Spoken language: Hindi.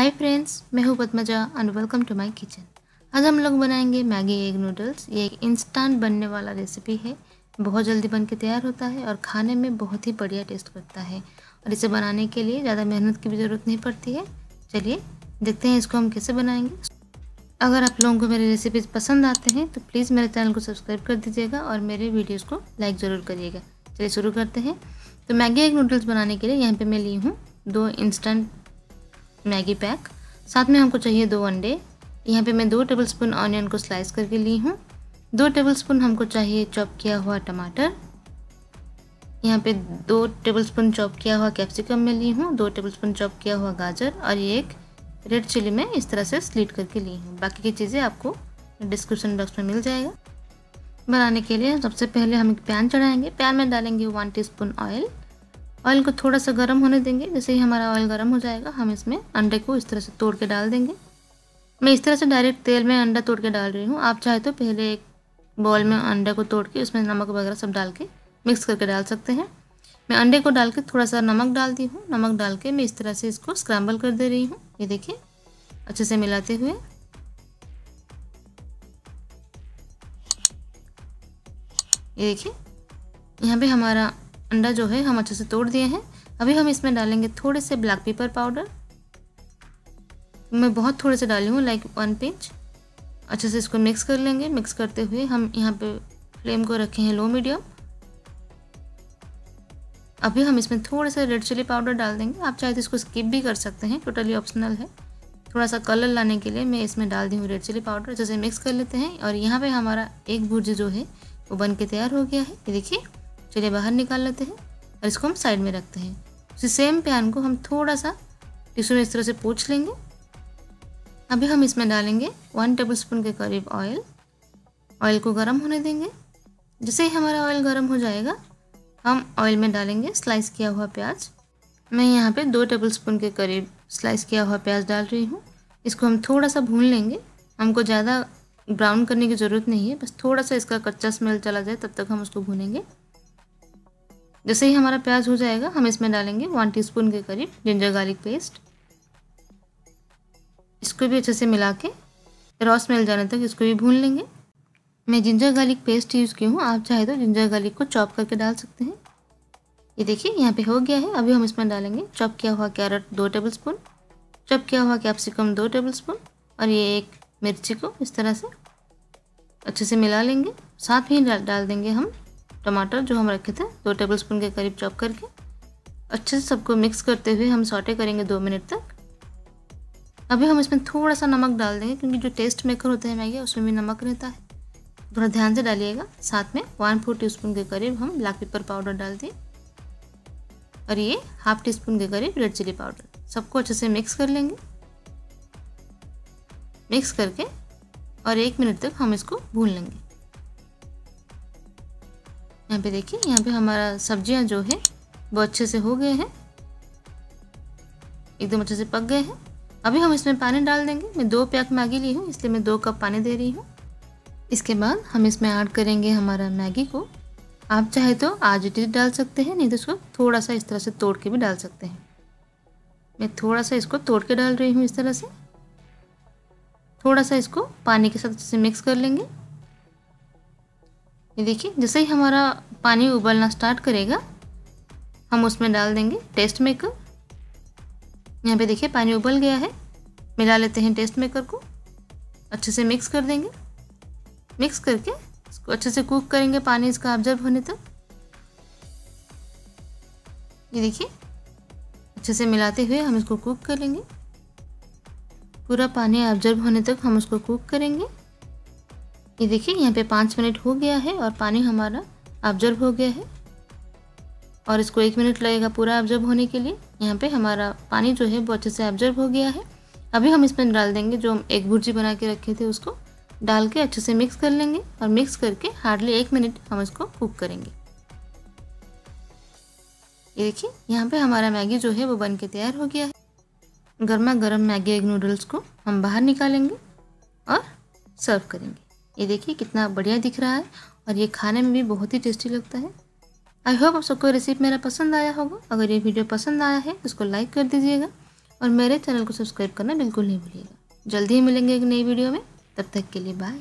हाय फ्रेंड्स मैं हूँ Padmaja and welcome to my kitchen आज हम लोग बनाएँगे मैगी एग नूडल्स ये एक इंस्टेंट बनने वाला रेसिपी है। बहुत जल्दी बन के तैयार होता है और खाने में बहुत ही बढ़िया टेस्ट करता है। और इसे बनाने के लिए ज़्यादा मेहनत की भी ज़रूरत नहीं पड़ती है। चलिए, देखते हैं इसको हम कैसे बनाएँगे। अगर आप लोगों को मेरी रेसिपीज़ पसंद आते हैं तो प्लीज़ मेरे चैनल को सब्सक्राइब कर दीजिएगा और मेरे वीडियोज़ को लाइक ज़रूर करिएगा। चलिए शुरू करते हैं। तो मैगी एग नूडल्स बनाने के लिए यहाँ पे मैं ली हूँ दो इंस्टेंट मैगी पैक। साथ में हमको चाहिए दो अंडे। यहाँ पे मैं दो टेबलस्पून ऑनियन को स्लाइस करके ली हूँ। दो टेबलस्पून हमको चाहिए चॉप किया हुआ टमाटर। यहाँ पे दो टेबलस्पून चॉप किया हुआ कैप्सिकम में ली हूँ। दो टेबलस्पून चॉप किया हुआ गाजर और ये एक रेड चिली में इस तरह से स्लीट करके ली हूँ। बाकी की चीज़ें आपको डिस्क्रिप्शन बॉक्स में मिल जाएगा। बनाने के लिए सबसे पहले हम एक पैन चढ़ाएँगे। पैन में डालेंगे वन टीस्पून ऑयल ऑयल को थोड़ा सा गर्म होने देंगे। जैसे ही हमारा ऑयल गर्म हो जाएगा, हम इसमें अंडे को इस तरह से तोड़ के डाल देंगे। मैं इस तरह से डायरेक्ट तेल में अंडा तोड़ के डाल रही हूँ। आप चाहे तो पहले एक बॉल में अंडे को तोड़ के उसमें नमक वगैरह सब डाल के मिक्स करके डाल सकते हैं। मैं अंडे को डाल के थोड़ा सा नमक डाल दी हूँ। नमक डाल के मैं इस तरह से इसको स्क्रैम्बल कर दे रही हूँ। ये देखिए, अच्छे से मिलाते हुए। ये देखिए, यहाँ पे हमारा अंडा जो है हम अच्छे से तोड़ दिए हैं। अभी हम इसमें डालेंगे थोड़े से ब्लैक पेपर पाउडर मैं बहुत थोड़े से डाली हूँ लाइक वन पिंच अच्छे से इसको मिक्स कर लेंगे। मिक्स करते हुए हम यहाँ पे फ्लेम को रखे हैं लो मीडियम अभी हम इसमें थोड़े से रेड चिली पाउडर डाल देंगे। आप चाहे तो इसको स्किप भी कर सकते हैं टोटली ऑप्शनल है। थोड़ा सा कलर लाने के लिए मैं इसमें डाल दी हूँ रेड चिली पाउडर अच्छे से मिक्स कर लेते हैं और यहाँ पे हमारा एक भुर्जी जो है, वो बन के तैयार हो गया है। ये देखिए। चलिए बाहर निकाल लेते हैं और इसको हम साइड में रखते हैं। उसी सेम पैन को हम थोड़ा सा टिश्यू में इस तरह से पूछ लेंगे। अभी हम इसमें डालेंगे वन टेबल स्पून के करीब ऑयल ऑयल को गर्म होने देंगे। जैसे ही हमारा ऑयल गर्म हो जाएगा, हम ऑयल में डालेंगे स्लाइस किया हुआ प्याज। मैं यहाँ पे दो टेबल स्पून के करीब स्लाइस किया हुआ प्याज डाल रही हूँ। इसको हम थोड़ा सा भून लेंगे। हमको ज़्यादा ब्राउन करने की ज़रूरत नहीं है, बस थोड़ा सा इसका कच्चा स्मेल चला जाए, तब तक हम उसको भूनेंगे। जैसे ही हमारा प्याज हो जाएगा, हम इसमें डालेंगे वन टीस्पून के करीब जिंजर गार्लिक पेस्ट इसको भी अच्छे से मिला के रॉस स्मेल जाने तक इसको भी भून लेंगे. मैं जिंजर गार्लिक पेस्ट यूज़ की हूँ, आप चाहे तो जिंजर गार्लिक को चॉप करके डाल सकते हैं. ये देखिए, यहाँ पे हो गया है. अभी हम इसमें डालेंगे चॉप किया हुआ कैरेट दो टेबल स्पून चॉप किया हुआ कैप्सिकम दो टेबल स्पून और ये एक मिर्ची को इस तरह से अच्छे से मिला लेंगे. साथ ही डाल देंगे हम टमाटर जो हम रखे थे, दो टेबल स्पून के करीब चॉप करके, अच्छे से सबको मिक्स करते हुए हम सॉटे करेंगे दो मिनट तक। अभी हम इसमें थोड़ा सा नमक डाल देंगे, क्योंकि जो टेस्ट मेकर होता है मैगी, उसमें भी नमक रहता है। थोड़ा ध्यान से डालिएगा। साथ में वन फोर टी स्पून के करीब हम ब्लैक पेपर पाउडर डाल दिए। और ये हाफ़ टी स्पून के करीब रेड चिली पाउडर सबको अच्छे से मिक्स कर लेंगे। मिक्स करके और एक मिनट तक हम इसको भून लेंगे। यहाँ पे देखिए, यहाँ पे हमारा सब्ज़ियाँ जो है, वो अच्छे से हो गए हैं। एकदम अच्छे से पक गए हैं। अभी हम इसमें पानी डाल देंगे। मैं दो पैक मैगी ली हूँ, इसलिए मैं दो कप पानी दे रही हूँ। इसके बाद हम इसमें ऐड करेंगे हमारा मैगी को। आप चाहे तो आज इट डाल सकते हैं, नहीं तो इसको थोड़ा सा इस तरह से तोड़ के भी डाल सकते हैं। मैं थोड़ा सा इसको तोड़ के डाल रही हूँ इस तरह से। थोड़ा सा इसको पानी के साथ से मिक्स कर लेंगे। ये देखिए, जैसे ही हमारा पानी उबलना स्टार्ट करेगा, हम उसमें डाल देंगे टेस्ट मेकर यहाँ पे देखिए, पानी उबल गया है। मिला लेते हैं टेस्ट मेकर को। अच्छे से मिक्स कर देंगे। मिक्स करके इसको अच्छे से कुक करेंगे पानी इसका ऑब्ज़र्व होने तक। ये देखिए, अच्छे से मिलाते हुए हम इसको कुक करेंगे। पूरा पानी ऑब्ज़र्व होने तक हम उसको कुक करेंगे। ये देखिए, यहाँ पे पाँच मिनट हो गया है और पानी हमारा ऑब्ज़र्व हो गया है। और इसको एक मिनट लगेगा पूरा ऑब्ज़र्व होने के लिए। यहाँ पे हमारा पानी जो है वो अच्छे से ऑब्ज़र्व हो गया है। अभी हम इसमें डाल देंगे जो हम एक भुर्जी बना के रखे थे उसको। डाल के अच्छे से मिक्स कर लेंगे और मिक्स करके हार्डली एक मिनट हम इसको कुक करेंगे। ये देखिए, यहाँ पे हमारा मैगी जो है वो बन के तैयार हो गया है। गर्मा गर्म मैगी एग नूडल्स को हम बाहर निकालेंगे और सर्व करेंगे। ये देखिए कितना बढ़िया दिख रहा है और ये खाने में भी बहुत ही टेस्टी लगता है। आई होप आप सबको रेसिपी मेरा पसंद आया होगा। अगर ये वीडियो पसंद आया है तो उसको लाइक कर दीजिएगा और मेरे चैनल को सब्सक्राइब करना बिल्कुल नहीं भूलिएगा। जल्दी ही मिलेंगे एक नई वीडियो में। तब तक के लिए बाय